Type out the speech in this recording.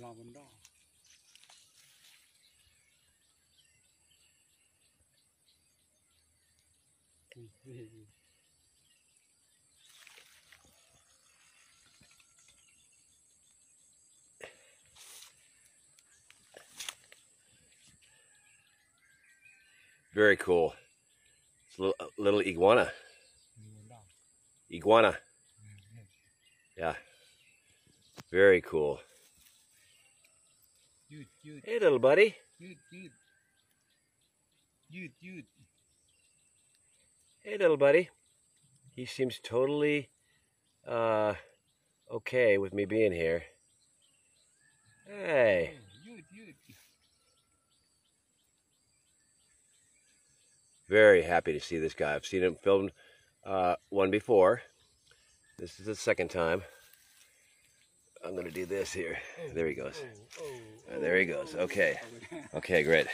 lavender. Very cool. It's a little, a little iguana. Iguana. Yeah. Very cool. Hey, little buddy. Hey, little buddy. He seems totally uh, okay with me being here. Hey. Very happy to see this guy. I've seen him filmed uh, one before. This is the second time. I'm going to do this here. There he goes. Oh, oh there he goes. Okay. Okay, great.